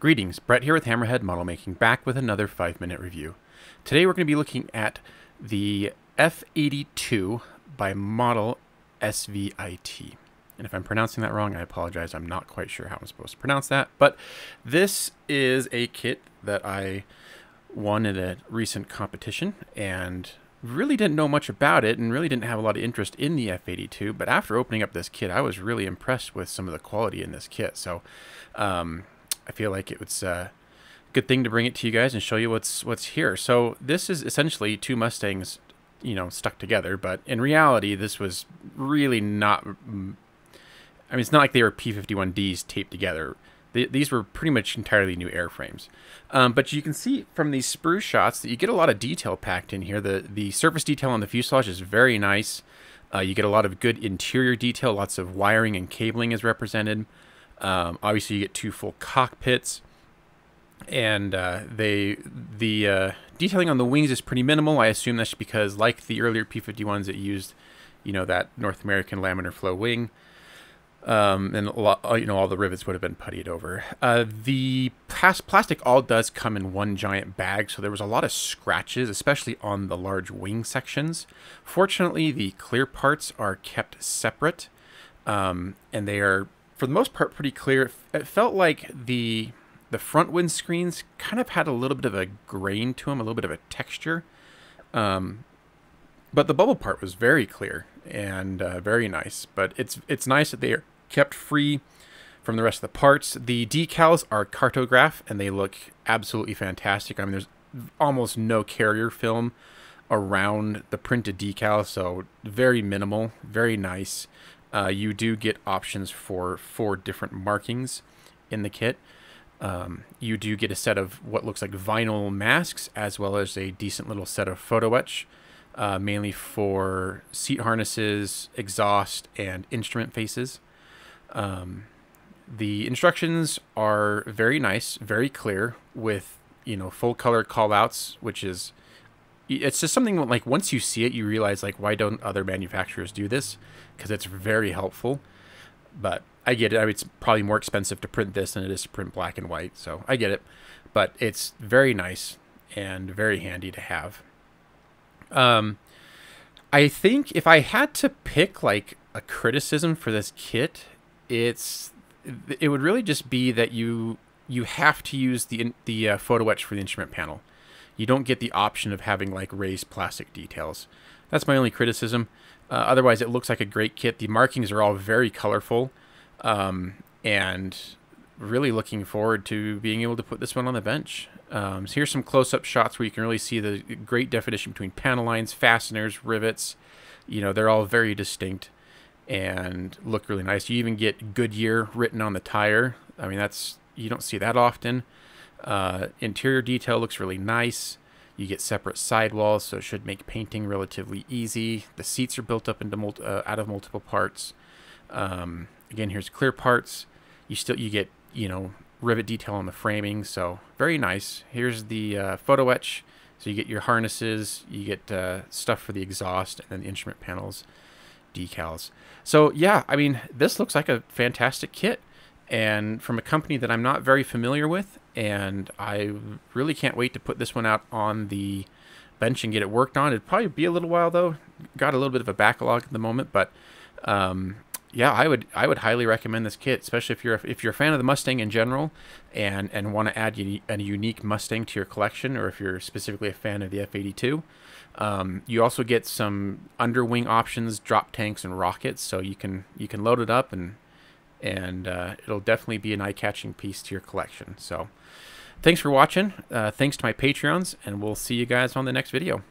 Greetings, Brett here with Hammerhead Model Making, back with another 5 minute review. Today we're going to be looking at the F82 by Model SVIT. And if I'm pronouncing that wrong, I apologize. I'm not quite sure how I'm supposed to pronounce that. But this is a kit that I won at a recent competition and really didn't know much about it and really didn't have a lot of interest in the F82. But after opening up this kit, I was really impressed with some of the quality in this kit. So, um, I feel like it was a good thing to bring it to you guys and show you what's what's here. So this is essentially two Mustangs, you know, stuck together. But in reality, this was really not. I mean, it's not like they were P51Ds taped together. these were pretty much entirely new airframes. Um, but you can see from these sprue shots that you get a lot of detail packed in here. The the surface detail on the fuselage is very nice. Uh, you get a lot of good interior detail. Lots of wiring and cabling is represented. Um, obviously, you get two full cockpits, and uh, they the uh, detailing on the wings is pretty minimal. I assume that's because, like the earlier P51s, it used you know that North American laminar flow wing, um, and lot, you know all the rivets would have been puttied over. Uh, the plastic all does come in one giant bag, so there was a lot of scratches, especially on the large wing sections. Fortunately, the clear parts are kept separate, um, and they are for the most part pretty clear. It felt like the the front windscreens kind of had a little bit of a grain to them, a little bit of a texture. Um, but the bubble part was very clear and uh, very nice. But it's it's nice that they are kept free from the rest of the parts. The decals are Cartograf and they look absolutely fantastic. I mean, there's almost no carrier film around the printed decal, so very minimal, very nice uh, you do get options for four different markings in the kit. Um, you do get a set of what looks like vinyl masks, as well as a decent little set of photo etch, uh, mainly for seat harnesses, exhaust, and instrument faces. Um, the instructions are very nice, very clear, with you know full color callouts, which is it's just something like once you see it, you realize like why don't other manufacturers do this? Because it's very helpful. But I get it. I mean, it's probably more expensive to print this than it is to print black and white, so I get it. But it's very nice and very handy to have. Um, I think if I had to pick like a criticism for this kit, it's it would really just be that you you have to use the the uh, photo etch for the instrument panel you don't get the option of having like raised plastic details. That's my only criticism. Uh, otherwise, it looks like a great kit. The markings are all very colorful, um, and really looking forward to being able to put this one on the bench. Um, so here's some close-up shots where you can really see the great definition between panel lines, fasteners, rivets. You know, they're all very distinct and look really nice. You even get Goodyear written on the tire. I mean, that's you don't see that often. Uh, interior detail looks really nice. You get separate sidewalls, so it should make painting relatively easy. The seats are built up into uh, out of multiple parts. Um, again, here's clear parts. You still you get you know rivet detail on the framing, so very nice. Here's the uh, photo etch. So you get your harnesses, you get uh, stuff for the exhaust, and then the instrument panels, decals. So yeah, I mean, this looks like a fantastic kit and from a company that I'm not very familiar with. And I really can't wait to put this one out on the bench and get it worked on. It'd probably be a little while though. Got a little bit of a backlog at the moment, but um, yeah, I would I would highly recommend this kit, especially if you're if you're a fan of the Mustang in general, and and want to add a unique Mustang to your collection, or if you're specifically a fan of the F82. Um, you also get some underwing options, drop tanks, and rockets, so you can you can load it up and and uh, it'll definitely be an eye-catching piece to your collection. So, thanks for watching. Uh, thanks to my Patreons, and we'll see you guys on the next video.